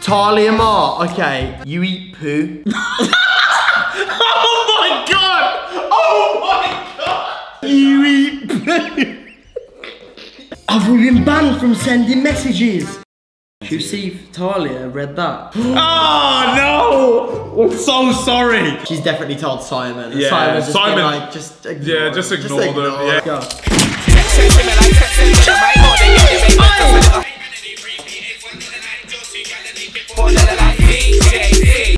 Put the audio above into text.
Talia Mar, okay, you eat poo. Oh my god! Oh my god! You eat poo. Have we been banned from sending messages? You see if Talia read that? Oh no! I'm so sorry. She's definitely told Simon. Yeah, Simon's just been Simon- like, just ignore Yeah, just it. ignore them, yeah. Go. ponerle la